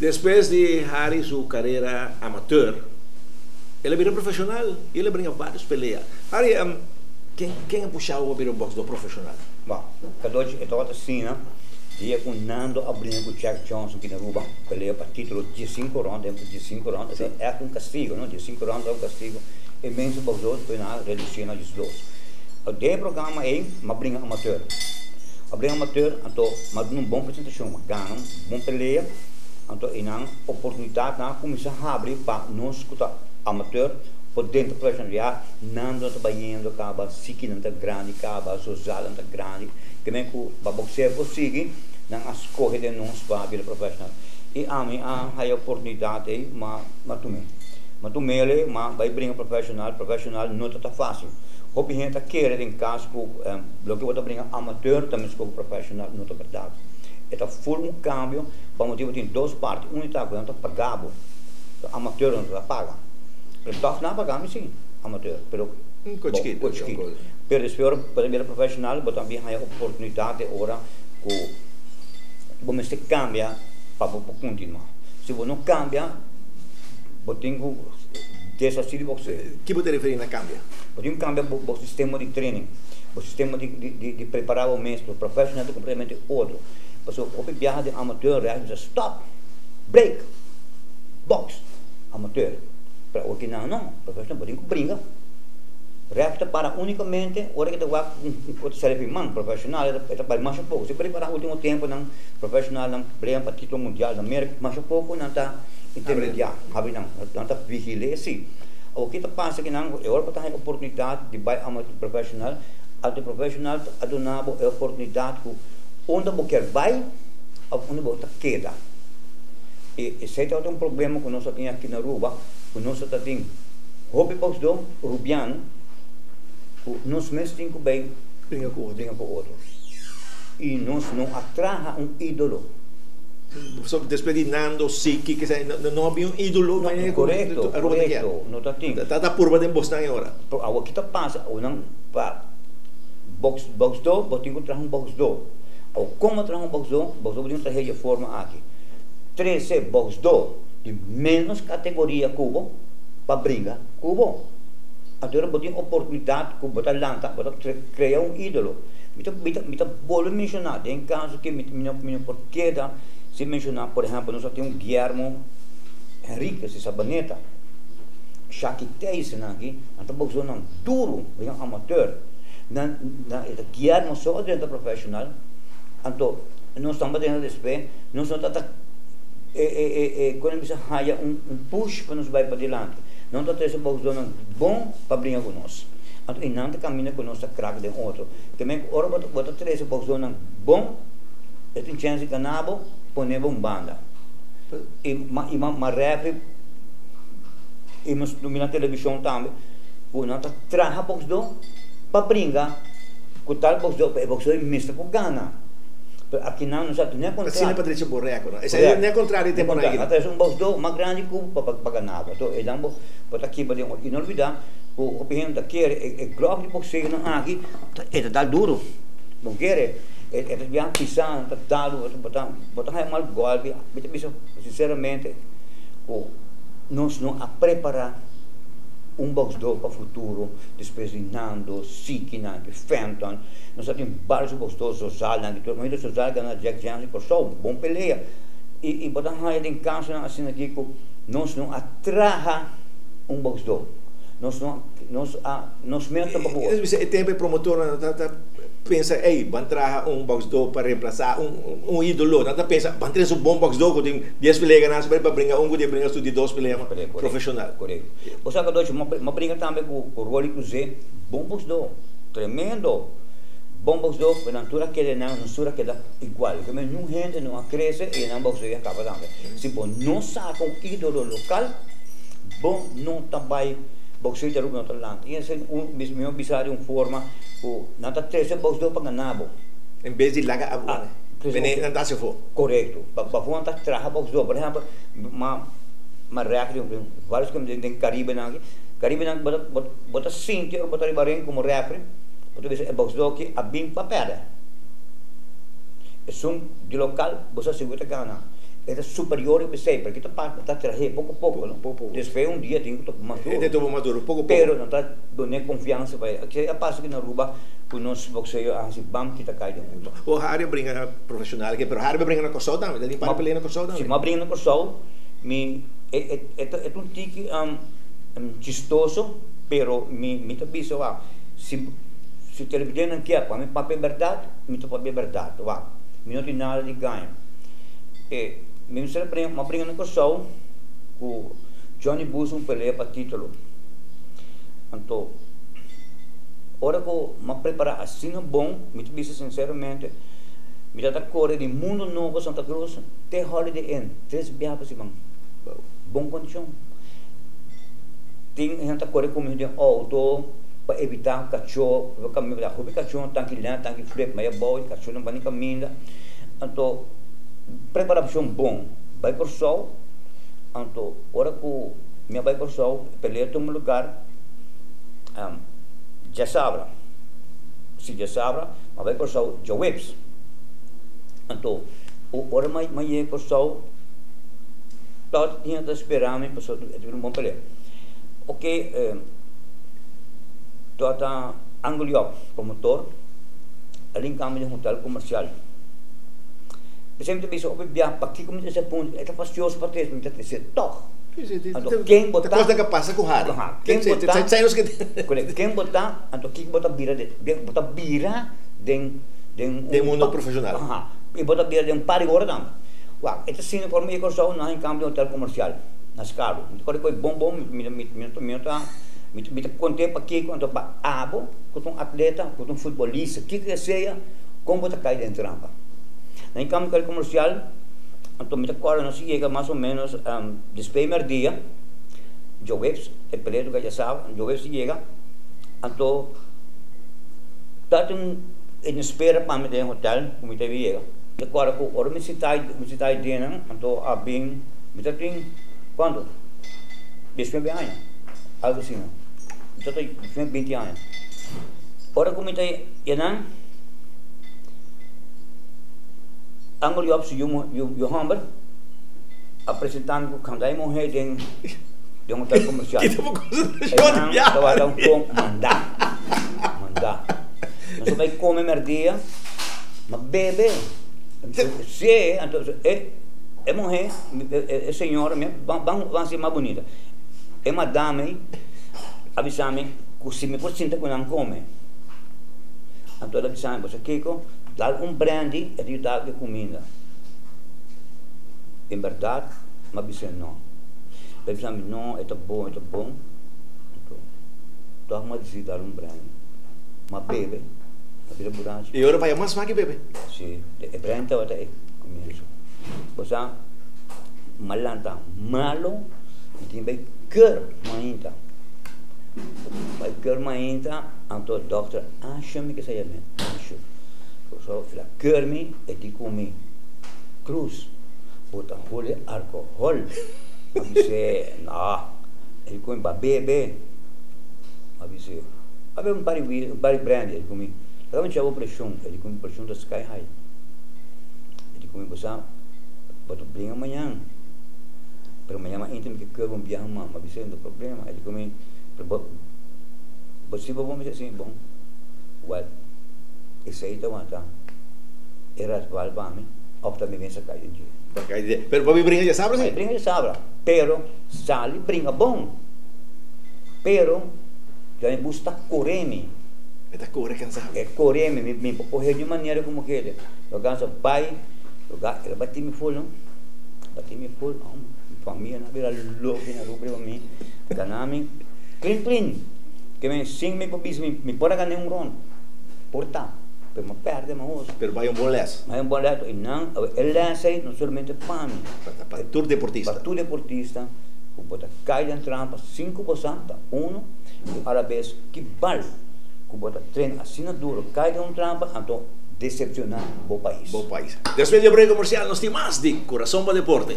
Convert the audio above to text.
Depois de Harry sua carreira amateur, ele virou profissional e ele brinca vários peleas. Harry, um, quem, quem puxava o boxe do profissional? Bom, eu estava assim, né? Dia com Nando abrindo com Jack Johnson que na Ruba, peleia para título de 5 rounds, de 5 rounds, é um castigo, não? De 5 rounds é um castigo. E mesmo boxeador, foi na redução de dois. O de programa é, uma brinca amateur. A brinca amateur, então, mas num bom apresentação, ganha, bom peleia, então, e não oportunidade, não começar a abrir para nós escutar amateur, por dentro profissional, já não está trabalhando, acaba, se que não está grande, acaba, social não está grande, que nem que para boxear consegue, não as corre de nós para a vida profissional. E a mim, a, a oportunidade aí, mas, mas também. Mas também, mas vai brincar profissional, profissional não está fácil. Hopi gente quer em caso que um, lo que vou brincar amateur também com profissional não está verdade. Eta full um câmbio, para motivo tem duas partes. Um está ganhando pagado, amateur não está paga. Pero toch não pagamos sim, amateur. Pero um cochito, cochito. Pero espero para a profissional, mas também há oportunidade agora que vamos ter cambia para continuar. Se você não cambia, tem que desistir de você. Que você refere na cambia? Que cambiar o sistema de treino, o sistema de, de, de, de preparar o mestre, o profissional é completamente outro. Porque op viaja de amateur, hij zegt stop, break, box, amateur. Para o que não, não, profissional, pode brinca. Repta para unicamente, hora que tu vai com serve man profissional, é para mais pouco. Se preparar o último tempo, não profissional, não briga para título mundial na América, mais pouco não está intermediário, não, não está vigilante assim. O que está passa que não, eu para ter oportunidade de vai amateur profissional, a profissional adonabo é oportunidade onde você vai, onde você queda. E esse é um problema que nós temos aqui na Aruba, que nós temos hobby box do rubiano, que nós mesmos temos bem brincar com outro. com outro. E nós não atraha um ídolo. So, después de Nando, Siki, que não, não havia um ídolo. Não, mas correto, correto. Não está tendo. Está a curva de Boston agora. O que está passa, o não, para box, box do, que trazer um box do. Ou como trazer um box do, box do, você trazer de forma aqui. 13 box do, de menos categoria cubo, para brincar cubo. Agora você tem oportunidade, que você lança, você cria um ídolo. Mita, mita, mita, bolo mencionar, em caso que minha, minha porquê se mencionar, por exemplo, nós temos um Guillermo Henrique, esse sabaneta, Shaki Tyson aqui, então boxou não duro, bem amateur, na na só dentro profissional, então nós estamos dentro desse pé, não estamos e, e, e, quando você haya um, um push para nos vai para diante, não está tendo boxou bom para brincar conosco. Então, e não caminha com nossa craque de outro. Também, ora, ter esse boxou bom, tem chance de ganhar, poneva um banda. E, ma, e ma, ma rap, e mas na televisão também, o não tá box do, para brincar, com tal box do, é box do mista com gana. Aqui não, não é contrário. Assim é Patrícia Borreco, não? Esse é nem é contrário, tem por aí. Até um do, mais grande que para ganhar. Então, ele não pode aqui, para e não olvidar, o opinião daqui é globo de boxeio não aqui, é tá duro. Não quer eles vão pisar, tratado, botar, botar mal golpe, sinceramente, nós não a preparar um box para o futuro, depois de Nando, Sikina, Fenton, nós temos vários box do social, que todo mundo social ganha Jack por só, bom peleia, e, e botar raio em casa, assim aqui, nós não atraha um box do. Nós não, nós, a, nós mesmo. É tempo promotor, pensa, ei, van traga um box do para reemplazar um, um ídolo. Nada pensa, van trazer um bom box do que tem 10 peleas para brincar um que brincar de dois peleas profissional. Correto. Sabe que uma brinca também com o Rolly Cruze, bom box do, tremendo. Bom box do, a natura que não, natura que dá igual. Que nenhum gente não cresce e não box do acaba também. Se não saca um ídolo local, bom não também boxeo de rubno talang. Iyan sa un mismo bisari un forma o nata trese box do panganabo. Em vez de laga abo. Ah, Vene nanta se fo. Correto. Fo nanta traha box do. Por exemplo, ma ma reacre vários que tem Caribe na. Caribe na bota bota cinti ou bota ribarem como reacre. Bota vez é box do que a bim papera. É um de local, você se gana. É superior a você, porque está está trazendo pouco a pouco, não? Pouco. Después um dia tem que tomar maduro. Ele tomou maduro, pouco a pouco. Pero não está dando confiança para ele. Que é passo que na ruba, com nós boxeio, assim, vamos que está muito. O Harry brinca profissional, que pero Harry brinca na Kosovo também, ele para pelear na Se também. me abrindo com sol, me é é é é um tique um, um chistoso, pero me me tá bicho va. Se se televisão quer, para mim papel verdade, me tá papel verdade, va. Me não tem nada de ganho. Me se brinca, com sol, o Johnny Bush um peleia para título. Então, hora que me preparar assim é bom, me disse sinceramente, me dá correr de mundo novo Santa Cruz, até Holiday Inn, três viagens cima, bom condição. Tem gente que comigo de auto, para evitar cachorro, caminhar, para roubar cachorro, tanque lá, tanque flip, mas é bom, cachorro não vai nem caminhar. Então, preparação bom, vai por sol, então, hora que minha vai por sol, peleia em um lugar, um, já sabe, se já sabe, mas vai por sol, já webs. Então, o hora mais mais é por sol, todo tinha que esperar me pessoa de um bom peleia. Ok, eh, toda Angliop, promotor, ali kami ng hotel komersial. Kasi mo tabi sa opig biya, pagki ko sa punto, ito pasyoso pa tayo, minta tayo siya, tok. Anto, quem botar- Depois da capaz com o Harry. Aha, Quem quem botar- sai nos que Kung quem botar, anto kik botar bira, de, de- botar bira, den, den, Den mundo profissional. Aha, e botar bira, den pari agora não. Uau, ito sino por mim, eu sou na em cambio hotel comercial, na escala. Então, eu bom, bom, me, me, me, me, me, me, me contei para que quando para abo, com um atleta, com um futebolista, que que seja, como botar cair dentro rampa. Na cambio hotel comercial, então me acordo, não chega mais ou menos um, do dia, eu webs, el peleiro que já sabe, eu webs chega, então, tanto em espera para me ter um hotel, como te chega. Agora, o hora me citai, me citai dentro, então, a bem, me tá quando? Después de anos, algo assim, então, después de 20 anos. Ora, como te, yanan, Angol job si yung yung yung humble apresentando ko kanday mo he den den hotel comercial. Kita mo Eh, show nang de tawagan viagem. kong manda. Manda. Nung sabay come merdia, magbebe. Si, entonces, eh, é mulher, é, é senhora mesmo, vão, vão, ser mais bonita. É madame, avisame, se me por sinta que não come. Então ela avisame, você Kiko, dá um brandy e dá de comida. Em verdade, mas avisame não. Ela avisame, não, é bom, é bom. Então, então uma dizer dar um brandy. Mas bebe, a vida borracha. E agora vai mais magi bebê. Sí, de frente ahora es comienzo. O sea, malanta, malo, y tiene que mainta. Vai keur mainta, anto dokter, ashe mi que se llame, ashe. O sea, la keur mi e ti comi cruz, bota hole alcohol. Ma dice, no, ele come ba bebe. Dice, aveva un pari, un pari brand, ele come, Kami siya pressyon, ele kung pressyon da sky high. Ele kung basa, bato bringa manhã. Pero manhã ma intim que curva um biang ma, mabisa do problema. Ele pero basi ba bom assim, bom. Well, isso aí tá mata. Era val ba mi, opta mi vem sa kaya dia. Porque aí, pero para brinca já sabe Mas assim. bringa sabra, pero sali bringa bom. Pero já busta corremi. Está cobre cansado. é correme, me, me correr de maneira como que ele. Eu ganho pai, eu ganho, ele bati me full, não? Bati me full, não? Família, na beira louco, na rua para mim. Ganami, clean, clean. Que me sing me popis, me, me pode ganhar um ron. Porta, pero me perde, mas osso. Pero vai um bom les. Mas é um boleto, e não, ele lança não somente para mim. Para tour deportista. Para tu deportista, o bota cai de trampa 5%, uno, e a vez que vale, que bota treino assim duro, cai um trampa, então decepcionar o país. Bom país. Después de break comercial, nos tem mais de Coração para Deporte.